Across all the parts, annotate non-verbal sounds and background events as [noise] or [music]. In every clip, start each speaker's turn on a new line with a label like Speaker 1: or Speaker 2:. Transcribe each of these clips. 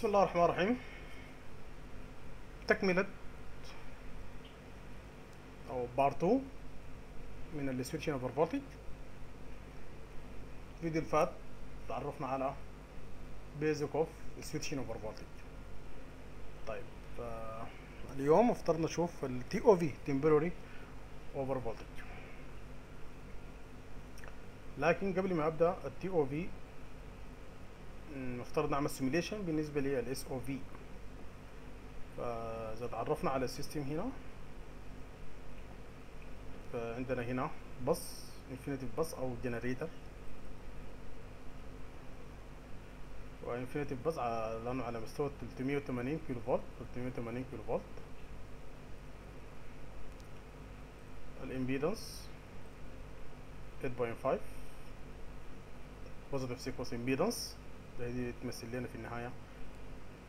Speaker 1: بسم الله الرحمن الرحيم. تكملة أو part 2 من ال switching over voltage الفيديو اللي فات تعرفنا على basic of ال switching over voltage طيب ف- اليوم افترضنا نشوف ال TOV temporary لكن قبل ما أبدأ ال TOV نفترض نعمل simulation بالنسبة لل SOV فإذا تعرفنا على ال system هنا فعندنا هنا bus infinitive bus أو generator و infinitive bus لأنه على مستوى 380 كيلو فولت 380 كيلو فولت ال impedance 8.5 positive sequence impedance دي تمثل لنا في النهاية.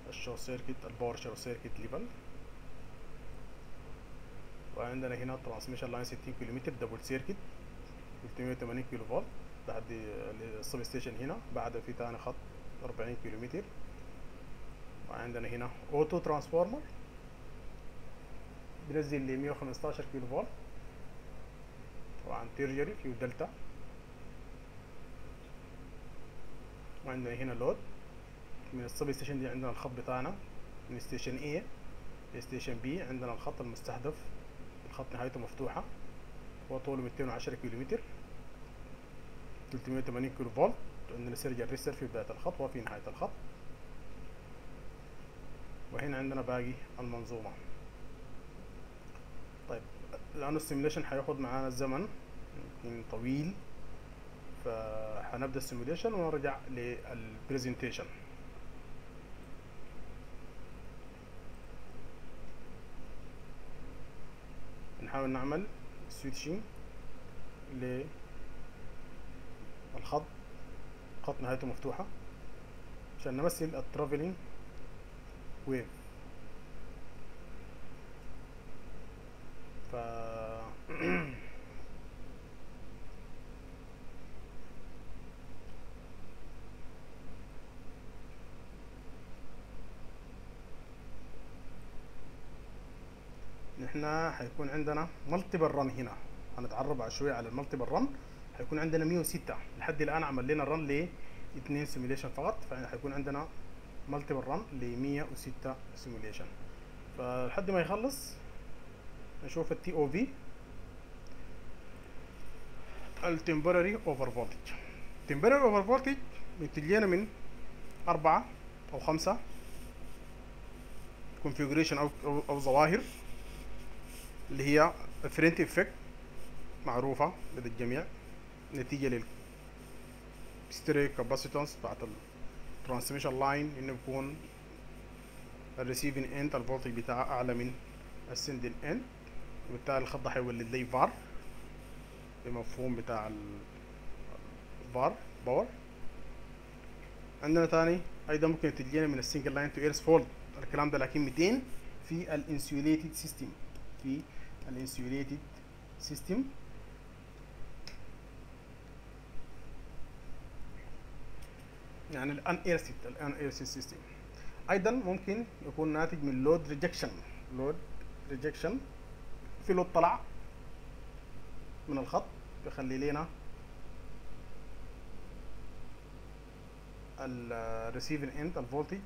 Speaker 1: ال short circuit ال power short circuit level. وعندنا هنا transmission line 60 كيلومتر double circuit 380 كيلو فولت بعد ال substation هنا. بعد في تاني خط 40 كيلومتر. وعندنا هنا auto transformer بنزل ل 115 كيلو فولت طبعا tertiary فيه دلتا وعندنا هنا load. من ال substation دي عندنا الخط بتاعنا. من station A ل station B عندنا الخط المستهدف. الخط نهايته مفتوحة. هو طوله 210 كيلومتر. 380 كيلو فولت عندنا surge arrester في بداية الخط. وفي نهاية الخط. وهنا عندنا باقي المنظومة. طيب لأنه ال simulation هياخد معانا الزمن يمكن طويل. فهنبدا ال simulation ونرجع لل presentation نحاول نعمل switching للخط خط نهايته مفتوحة عشان نمثل ال traveling wave نحنا حيكون عندنا multiple run هنا. هنتعرف شوية على ال multiple run حيكون عندنا 106 لحد الآن عمل لنا run ل 2 simulation فقط. فحيكون عندنا multiple run ل 106 simulation فلحد ما يخلص نشوف ال TOV ال temporary over voltage temporary over voltage بينتج لنا من أربعة أو خمسة أو أو, أو ظواهر. اللي هي ال Ferranti effect معروفة لدى الجميع. نتيجة لل stray capacitance بعد ال transmission line إنه بيكون ال receiving end ال voltage بتاعه أعلى من ال sending end وبالتالي الخط ده هيولد لي فار بمفهوم بتاع ال VAR power عندنا تاني أيضا ممكن تجينا من ال single line to earth fault الكلام ده لكن 200 في ال insulated system في ال insulated system يعني ال unearthed ال unearthed system أيضا ممكن يكون ناتج من load rejection load rejection في load طلع من الخط بيخلي لنا ال receiving end ال voltage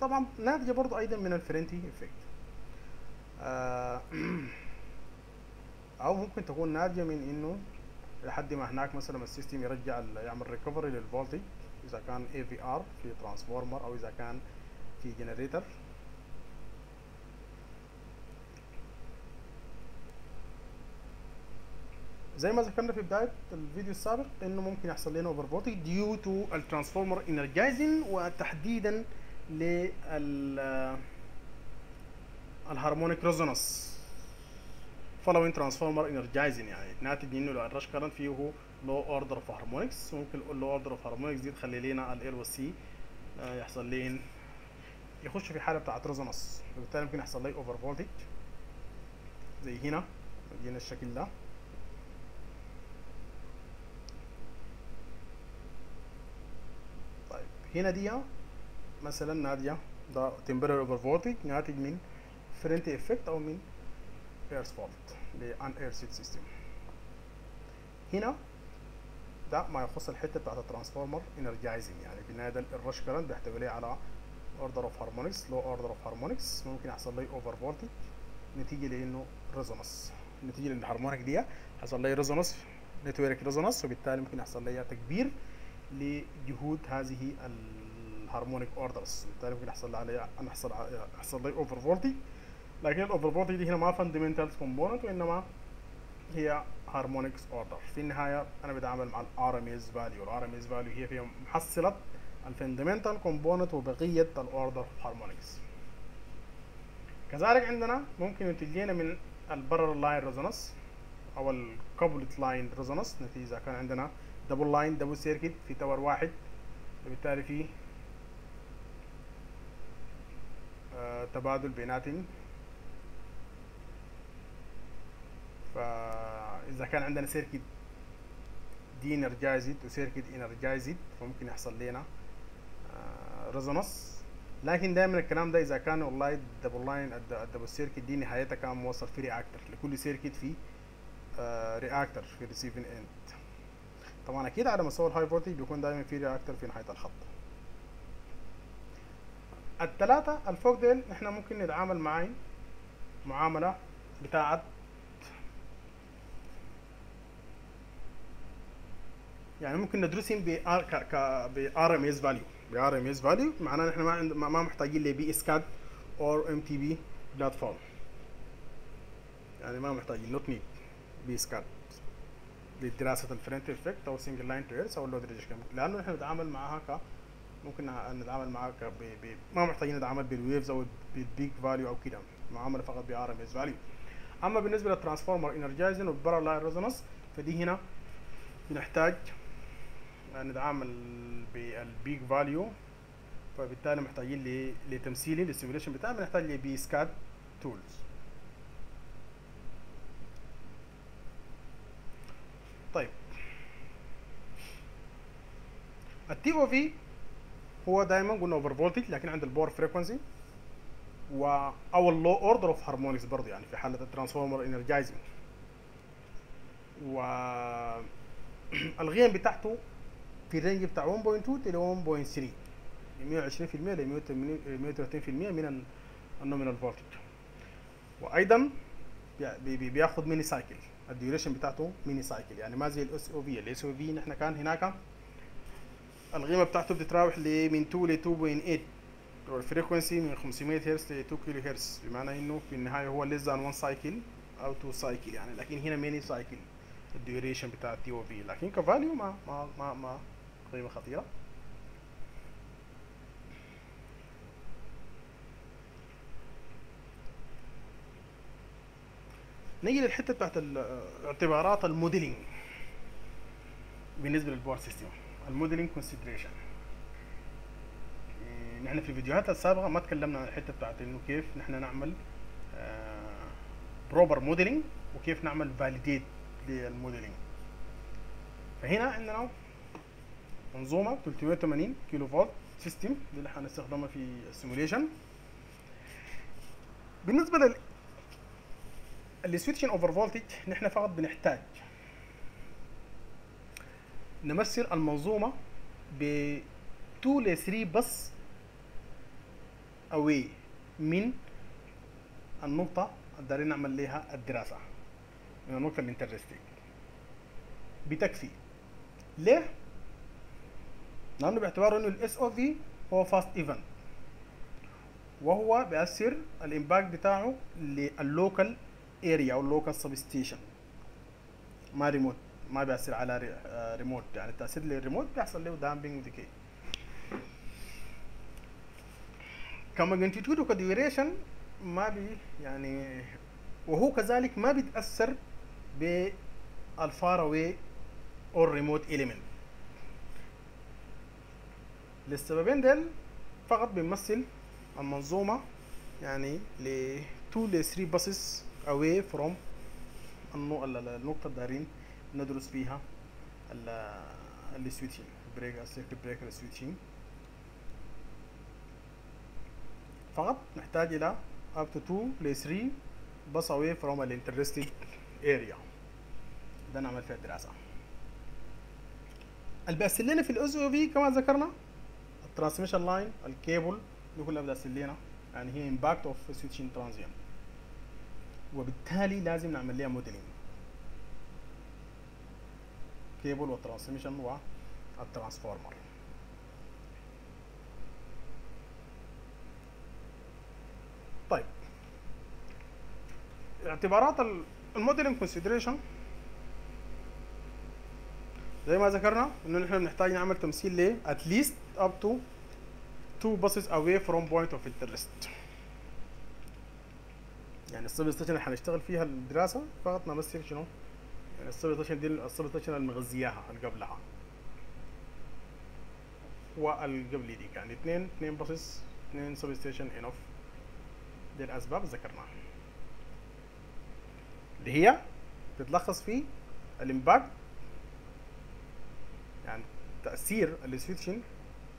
Speaker 1: طبعا ناتجة برضو أيضا من ال Ferranti effect [clears throat] أو ممكن تكون ناتجه من إنه لحد ما هناك مثلا ال system يرجع يعمل recovery لل voltage إذا كان AVR في transformer أو إذا كان في generator زي ما ذكرنا في بداية الفيديو السابق إنه ممكن يحصل لنا over voltage due to ال transformer energizing وتحديدا لل ال harmonic resonance following transformer energizing يعني. ناتج انه لو ال rush current فيه low order of harmonics ممكن ال low order of harmonics دي تخلي لنا ال L وال C يحصل لين يخش في حالة بتاعت resonance وبالتالي ممكن يحصل لي over voltage زي هنا يجينا الشكل ده. طيب هنا دي مثلا نادية ده temporary over voltage. ناتج من Ferranti effect أو من earth fault لأن earth system هنا ده ما يخص الحته بتاعت ال transformer energizing يعني في النهايه ده ال rush current بيحتوي لي على order of harmonics low order of harmonics ممكن يحصل لي over voltage نتيجة لإنه resonance نتيجة لل harmonic دي حصل لي resonance network resonance وبالتالي ممكن يحصل لي تكبير لجهود هذه ال harmonic orders بالتالي ممكن يحصل لي أنا يحصل يحصل لي over voltage لكن ال over voltage دي هنا ما fundamental component وإنما هي harmonics order في النهاية أنا بتعامل مع ال RMS value ال RMS value هي فيها محصله ال fundamental component وبقيه ال order harmonics كذلك عندنا ممكن ينتج لنا من ال parallel line resonance أو ال coupled line resonance نتيجة كان عندنا double line double circuit في tower واحد. وبالتالي في آه تبادل بيناتهم. فإذا كان عندنا circuit دي energized و circuit energized فممكن يحصل لنا resonance لكن دائما الكلام ده إذا كان والله ال double line ال double circuit دي نهايتها كان موصل في reactor لكل circuit في reactor في receiving end طبعا أكيد على مستوى ال high voltage بيكون دائما في reactor في نهاية الخط. الثلاثه الفوق ديل إحنا ممكن نتعامل معاهم معاملة بتاعت يعني ممكن ندرسهم ب ار ام اس فاليو ب ار ام اس فاليو معناه إحنا ما عند ما محتاجين ل PSCAD or EMTP platform يعني ما محتاجين not need PSCAD لدراسة ال Ferranti effect أو single line to earth أو ال load rejection لأنه إحنا نتعامل معاها ك ممكن نتعامل معاها ك. ما محتاجين نتعامل بال waves أو بال peak value أو كده. معاملة فقط ب RMS value أما بالنسبة لل transformer energizing وال parallel line resonance فدي هنا بنحتاج نتعامل بال peak value فبالتالي محتاجين لتمثيلي لل simulation بتاعنا بنحتاج ل PSCAD tools طيب. ال TOV هو دائما قلنا over voltage لكن عند ال power frequency و أو ال low order of harmonics برضه يعني في حالة ال transformer energizing. و [clears throat] القيم بتاعته في ال range بتاع 1.2 إلى 1.3 120% ل 130% من ال nominal voltage وأيضا بياخد many cycle ال duration بتاعته many cycle يعني ما زي ال SOV ال SOV نحن كان هناك القيمة بتاعته بتتراوح من 2 ل 2.8 وال frequency من 500 هرتز ل 2 كيلو هرتز بمعنى إنه في النهاية هو less than 1 cycle أو 2 cycle يعني. لكن هنا many cycle ال duration بتاع ال TOV لكن ك value ما ما ما ما قيمه خطيرة. نيجي للحتة بتاعت اعتبارات ال modeling بالنسبة لل power system. ال modeling consideration نحن في الفيديوهات السابقة ما تكلمنا عن الحتة بتاعت إنه كيف نحن نعمل proper modeling وكيف نعمل validate لل modeling فهنا عندنا منظومة 380 كيلو فولت system دي اللي هنستخدمها في ال simulation بالنسبة لل switching over voltage نحن فقط بنحتاج نمثل المنظومة ب 2 ل 3 بس away من النقطة اللي دايرين نعمل لها الدراسة. من النقطة ال interesting بتكفي. ليه؟ لأنه باعتبار إنه ال SOV هو fast event وهو بيأثر ال impact بتاعه لل local area أو ال local substation ما ريموت ما بيأثر على ريموت يعني التأثير للريموت بيحصل له damping و decay ك magnitude وك duration ما بي يعني وهو كذلك ما بيتأثر بال far away أو remote element للسببين ديل فقط بيمثل المنظومة يعني ل 2 ل 3 buses away from النقطة اللي دايرين ندرس فيها ال switching break ال circuit breaker switching فقط نحتاج إلى up to 2 ل 3 bus away from interested area. ده نعمل فيها الدراسه اللي بيرسل لنا في ال SOV كما ذكرنا ال transmission line الكيبل دي كلها بترسل لنا يعني هي impact of switching transient وبالتالي لازم نعمل لها modeling cable وال transmission وال transformer طيب. اعتبارات ال modeling consideration زي ما ذكرنا إنه نحن بنحتاج نعمل تمثيل ل at least up to two buses away from point of interest. يعني ال substation اللي حنشتغل فيها الدراسة فقط نمثل شنو؟ يعني station دي ال substation المغذياها اللي قبلها والقبل دي يعني اثنين اثنين buses اثنين substation enough دي الأسباب ذكرناها. اللي هي تتلخص في ال impact يعني تأثير ال switching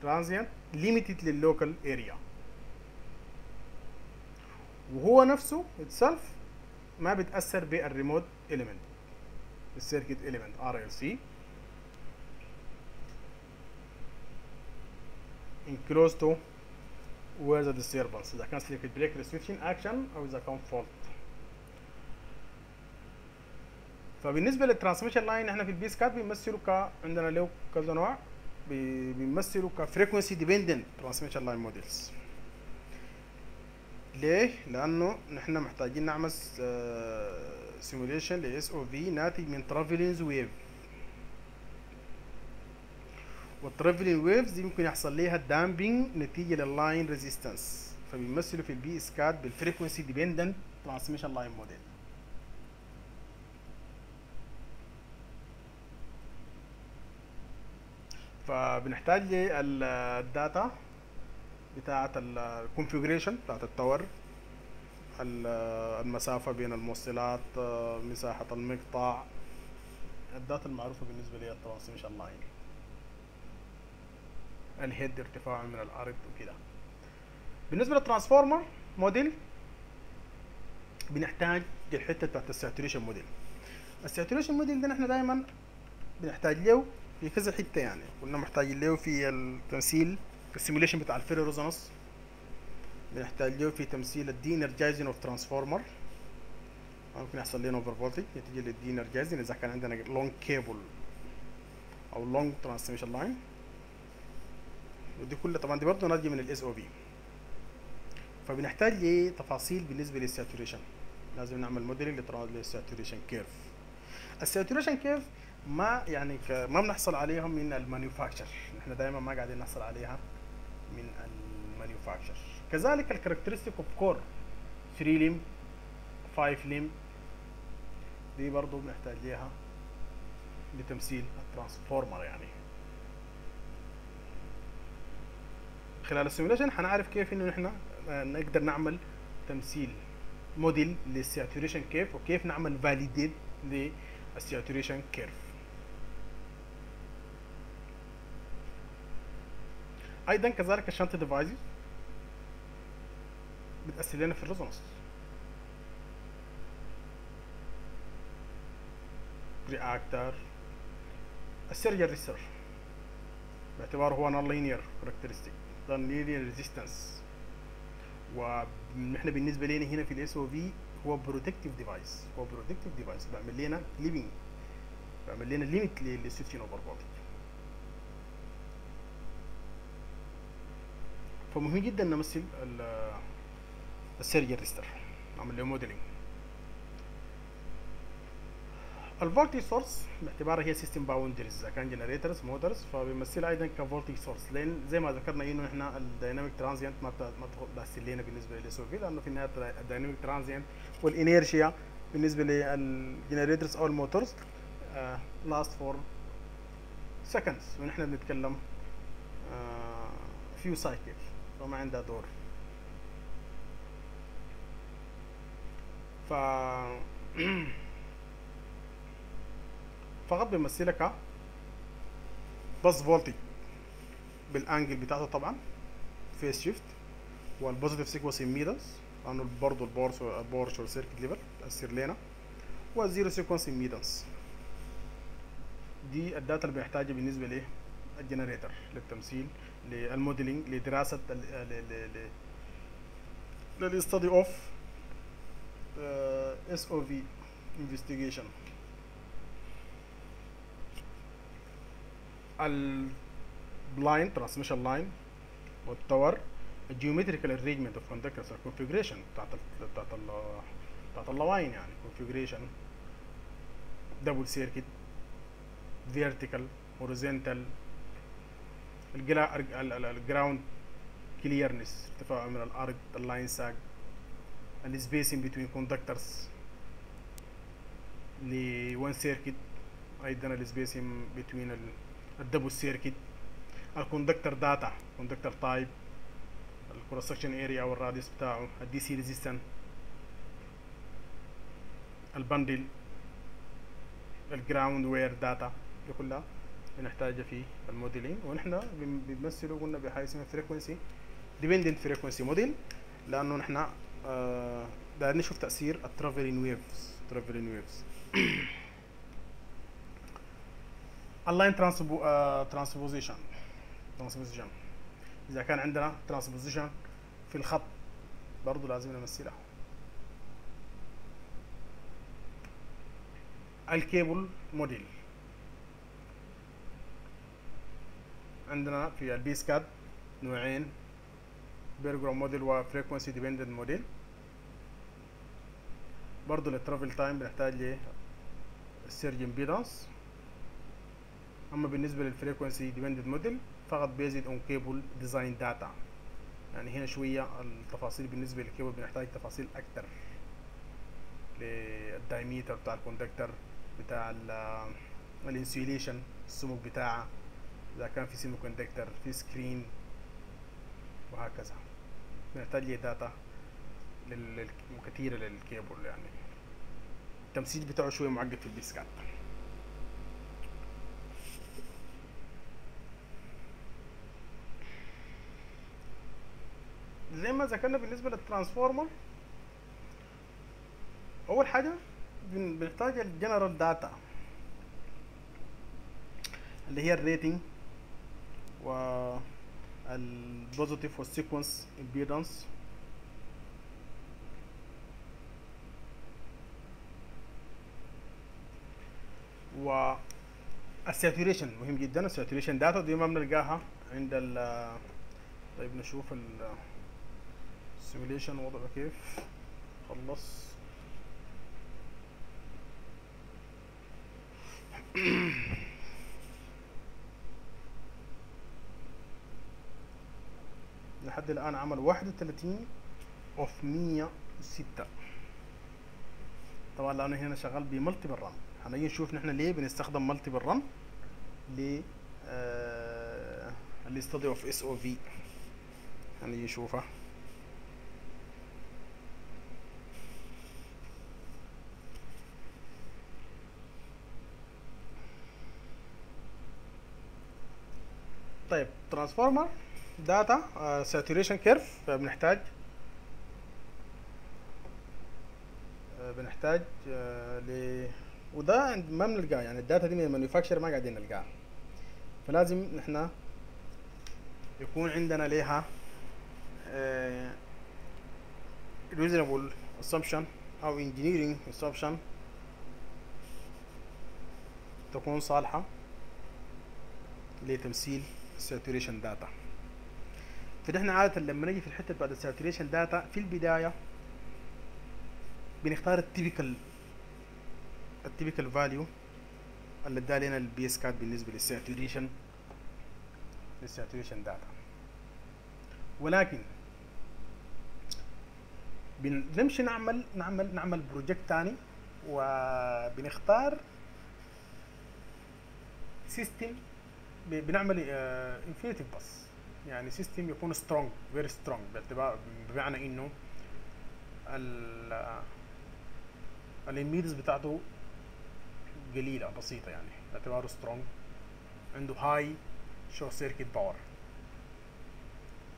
Speaker 1: transient limited لل local area وهو نفسه itself ما بيتاثر بال remote element. ال circuit element RLC and close to where the disturbance. اذا كان circuit breaker switching action أو اذا كان fault فبالنسبة لل transmission line إحنا في ال PSCAD بيمثلوا ك عندنا له كذا نوع. بيمثلوا ك frequency dependent transmission line models ليه؟ لأنه نحن محتاجين نعمل simulation ل SOV ناتج من traveling wave وال traveling waves دي ممكن يحصل ليها damping نتيجة لل line resistance فبيمثلوا في ال PSCAD بال frequency dependent transmission line model فبنحتاج لل data بتاعة ال configuration بتاعة ال tower المسافة بين الموصلات مساحة المقطع ال data المعروفة بالنسبة لي ال transmission line ال height ارتفاعه من الأرض وكده. بالنسبة لل transformer model بنحتاج الحتة بتاعت ال saturation model. ال saturation model ده نحن دايما بنحتاج له في كذا حتة يعني. كنا محتاجين له في التمثيل ال simulation بتاع ال ferroresonance بنحتاج له في تمثيل ال de-energizing of transformer ممكن يحصل لنا overvoltage نتيجة لل de-energizing إذا كان عندنا long cable أو long transmission line ودي كلها طبعا دي برضه ناتجة من ال SOV فبنحتاج لتفاصيل بالنسبة لل saturation لازم نعمل modeling لل saturation curve ال saturation curve ما يعني ما بنحصل عليهم من ال manufacturer نحن دائما ما قاعدين نحصل عليها من ال manufacturer كذلك ال characteristic of core 3 limb 5 limb دي برضو بنحتاج ليها لتمثيل ال transformer يعني. خلال ال simulation حنعرف كيف إنه نحن نقدر نعمل تمثيل model لل saturation curve وكيف نعمل فاليديت للساتوريشن كيرف أيضا كذلك ال shunt devices بتأثر لنا في ال resonance reactor ال surge arrester باعتباره هو non-linear characteristic non-linear resistance ونحن بالنسبة لنا هنا في ال SOV هو protective device هو protective device بيعمل لنا limiting بيعمل لنا limit لل switching overvoltage فمهم جدا نمثل ال surge arrester نعمل له modeling ال voltage source باعتبارها هي system boundaries إذا كان generators motors فبيمثلها أيضا ك voltage source لأن زي ما ذكرنا إنه إحنا ال dynamic transient ما ما تمثل لنا بالنسبة لل SOV لأنه في النهاية ال dynamic transient وال inertia بالنسبة لل generators أو ال motors last for seconds ونحن بنتكلم few cycle فما عندها دور. ف فقط بيمثلك بس voltage بال angle بتاعته طبعا phase shift وال positive sequence impedance لأنه برضه ال power ال power short circuit level تاثر لنا وال zero sequence impedance دي ال data اللي بنحتاجها بالنسبة لإيه؟ ال generator للتمثيل. لل modeling لدراسة لل study of SOV investigation ال line transmission line وال tower ال geometrical arrangement of conductors ال configuration بتاعت بتاعت بتاعت ال line يعني configuration double circuit vertical horizontal ال ground clearance ارتفاع من الأرض ال line sag ال spacing بين conductors ل 1 circuit أيضا ال spacing بين ال double circuit ال conductor data conductor type ال cross section area أو ال radius بتاعه ال DC resistance ال bundle ال ground wire data دي كلها. بنحتاجها في الموديلين. ونحن بنمثله قلنا بحاجة اسمها frequency dependent frequency model لأنه نحن آه دايرين نشوف تأثير ال travelling waves travelling waves ال line transposition transposition إذا كان عندنا transposition في الخط برضه لازم نمثلها ال cable model عندنا في ال PSCAD نوعين Bergeron model و frequency dependent model برضه لل travel time بنحتاج ل ال surge impedance أما بالنسبة لل frequency dependent model فقط based on cable design data يعني هنا شوية التفاصيل بالنسبة للكيبل بنحتاج تفاصيل أكتر. لل diameter بتاع ال conductor بتاع ال insulation السمك بتاعه. إذا كان في semiconductor في screen وهكذا. بنحتاج لي data. كثيرة للكيبل يعني. التمثيل بتاعه شوية معقد في ال PSCAD زي ما ذكرنا بالنسبة لل transformer أول حاجة بنحتاج ال general data اللي هي الريتنج والبوزيتيف والسيكونس امبيدنس والساتوريشن مهم جدا. ال saturation data دي ما بنلقاها عند ال طيب نشوف ال simulation وضعه كيف. خلص. [clears throat] لحد الآن عمل واحد وتلاتين اوف مية وستة. طبعا لأنه هنا شغال ب multiple run. هنيجي نشوف نحن ليه بنستخدم multiple run ل ال study of SOV هنيجي نشوفها طيب transformer data saturation curve بنحتاج بنحتاج ل وده ما بنلقاه. يعني ال data دي من ال manufacturer ما قاعدين نلقاها فلازم نحن يكون عندنا ليها reasonable assumption أو engineering assumption تكون صالحة لتمثيل saturation data. فنحن عادة لما نجي في الحتة بعد ال saturation data في البداية بنختار ال typical ال typical value اللي ادى لنا ال PSCAD بالنسبة لل saturation لل saturation data ولكن بنمشي نعمل نعمل نعمل project تاني وبنختار system بنعمل infinite bus. يعني system يكون strong very strong بمعنى إنه ال ال impedance بتاعته قليلة بسيطة يعني. باعتباره strong عنده high short circuit power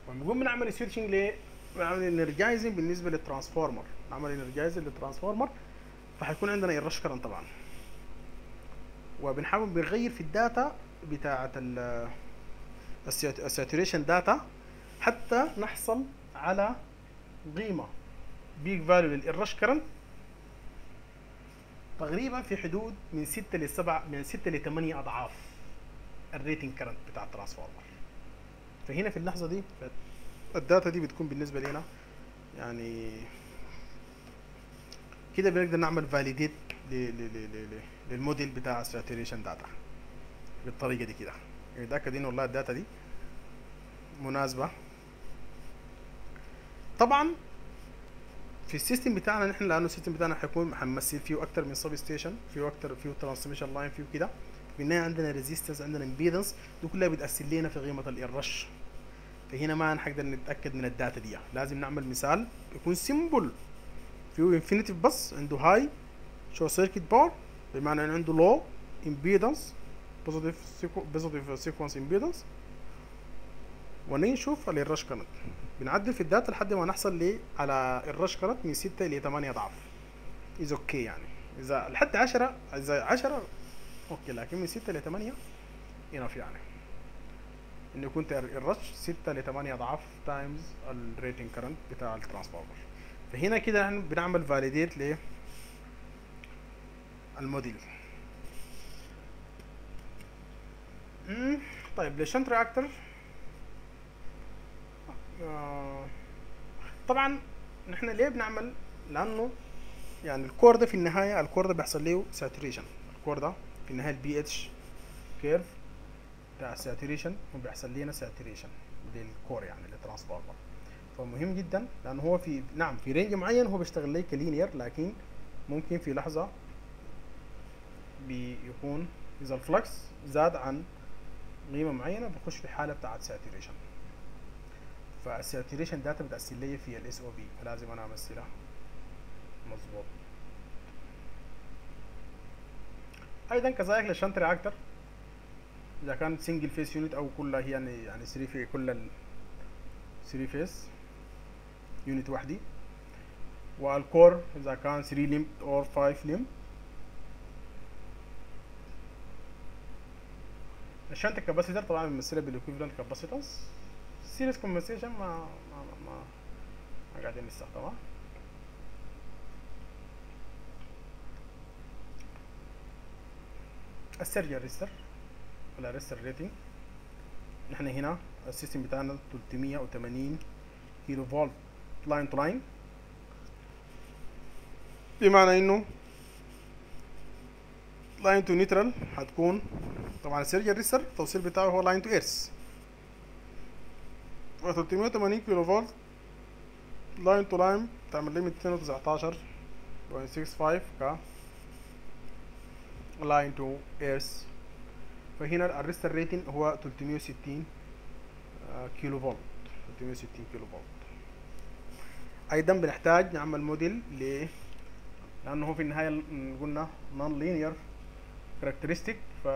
Speaker 1: ونقوم بنعمل switching نعمل energizing بالنسبة لل transformer نعمل energizing لل transformer فحيكون عندنا ال rush current طبعا. وبنحاول بنغير في ال data بتاعة ال saturation data حتى نحصل على قيمة. peak value لل rush current تقريبا في حدود من 6 ل 7 من 6 ل 8 أضعاف ال rating current بتاع ال transformer. فهنا في اللحظة دي ال data دي بتكون بالنسبة لنا يعني كده بنقدر نعمل validate للموديل بتاع ال saturation data بالطريقة دي كده. يتاكد انه والله ال data دي مناسبة. طبعا في ال system بتاعنا نحن لأنه ال system بتاعنا حيكون حنمثل فيه أكتر من substation فيه أكتر فيه transmission line فيه كده. النهايه عندنا resistance عندنا impedance دي كلها بتأثر لنا في قيمة ال rush فهنا ما حنقدر نتأكد من ال data دي. لازم نعمل مثال يكون simple فيه infinite bus عنده high short circuit power بمعنى إنه عنده low impedance positive positive sequence impedance ونشوف ال rush current بنعدل في ال data لحد ما نحصل ل على ال rush current من 6 ل 8 ضعف. اذا okay يعني. إذا لحد 10 إذا 10 okay لكن من 6 ل 8 enough يعني. انه يكون ال rush 6 ل 8 اضعاف times ال rating current بتاع ال transformer فهنا كده إحنا بنعمل validate ل الموديل طيب لل shunt reactor آه. طبعا نحن ليه بنعمل؟ لأنه يعني ال core ده في النهاية ال core ده بيحصل له saturation ال core ده في النهاية ال BH curve بتاع ال saturation وبيحصل لنا saturation لل core يعني لل transformer فمهم جدا لأنه هو في نعم في range معين هو بيشتغل لي ك linear لكن ممكن في لحظة بيكون إذا ال flux زاد عن قيمة معينة بخش في حالة بتاعت saturation فال saturation data بتأثر لي في ال SOV فلازم أنا أمثلها. مظبوط. أيضا كذلك لل shunt reactor إذا كان single phase unit أو كلها هي يعني يعني 3 في كل ال 3 phase unit وحدي. وال core إذا كان 3 limb or 5 limb ال shunt capacitor طبعا بنمثلها بال equivalent capacitance series compensation ما ما ما, ما قاعدين نستخدمها ال surge arrester ولا arrester rating نحن هنا ال system بتاعنا 380 كيلو فولت line to line بمعنى إنه line to neutral هتكون طبعا ال surge arrester التوصيل بتاعه هو line to earth و 380 كيلو فولت line to line تعمل لي 219.65 ك line to earth فهنا ال arrester rating هو 360 كيلو فولت 360 كيلو فولت أيضا بنحتاج نعمل موديل ل لأنه هو في النهاية قلنا non-linear characteristic ف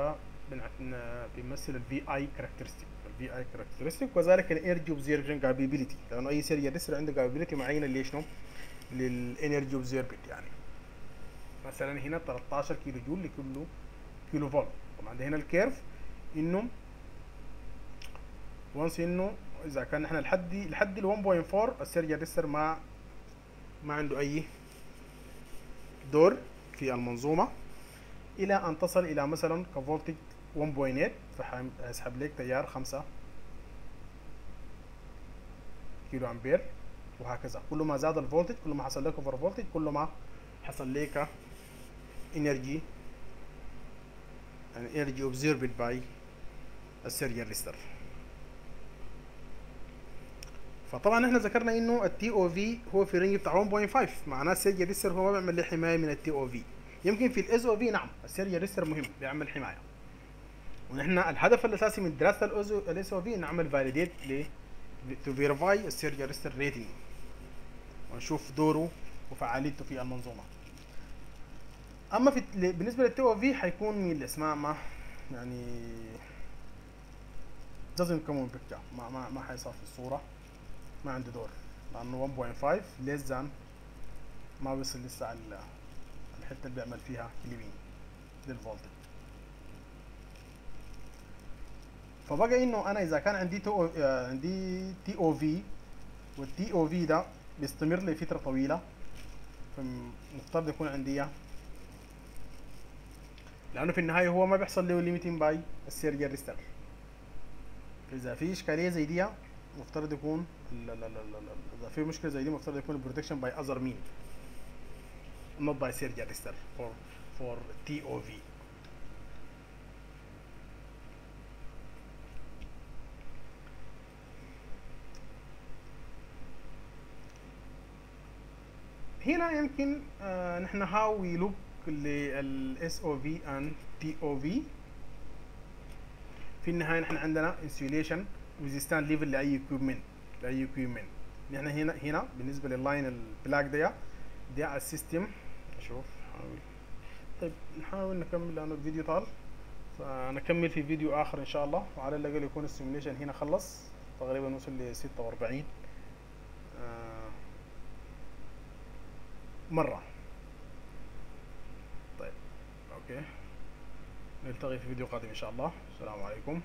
Speaker 1: بيمثل ال VI characteristic ال VI characteristic وذلك ال energy absorption capability لأنه أي surge arrester عنده capability معينة اللي شنو لل energy absorbed يعني. مثلا هنا 13 كيلو جول لكل كيلو فولت. طبعا ده هنا ال curve إنه once إنه إذا كان إحنا لحد لحد ال 1.4 ال surge arrester ما ما عنده أي دور في المنظومة. إلى أن تصل إلى مثلا ك voltage 1.8 فهيسحب لك تيار 5 كيلو أمبير وهكذا. كل ما زاد ال voltage كل ما حصل لك over voltage كل ما حصل لك energy يعني energy absorbed by ال surge arrester فطبعا إحنا ذكرنا إنه ال TOV هو في range بتاع 1.5 معناه ال surge arrester هو ما بيعمل لي حماية من ال TOV يمكن في ال SOV نعم ال surge arrester مهم بيعمل حماية. ونحن الهدف الأساسي من دراسة ال SOV نعمل validate ل to verify ال surge arrester rating ونشوف دوره وفعاليته في المنظومة. أما في بالنسبة لل TOV حيكون من الأسماء ما يعني doesn't come picture. ما ما ما حيصير في الصورة. ما عنده دور. لأنه 1.5 less ما وصل لسه على الحتة اللي بيعمل فيها clipping لل voltage فبقى إنه أنا إذا كان عندي تو آه، عندي TOV وال TOV ده بيستمر لفتره طويلة فمفترض يكون عندي لأنه في النهاية هو ما بيحصل له limiting by ال surge arrester فاذا في إشكالية زي دي مفترض يكون لا لا لا لا إذا في مشكلة زي دي مفترض يكون ال protection by other means not by serial register for for TOV هنا يمكن آه نحن how we look لل SOV and TOV. في النهاية نحن عندنا insulation resistant level لأي equipment لأي equipment. نحن هنا هنا بالنسبة لل line ال black ده على ال system. شوف حاول. طيب نحاول نكمل لأنه الفيديو طال. فنكمل في فيديو آخر إن شاء الله. وعلى الأقل يكون ال simulation هنا خلص. تقريبا وصل ل 46 آه مرة. طيب okay. نلتقي في فيديو قادم إن شاء الله. السلام عليكم.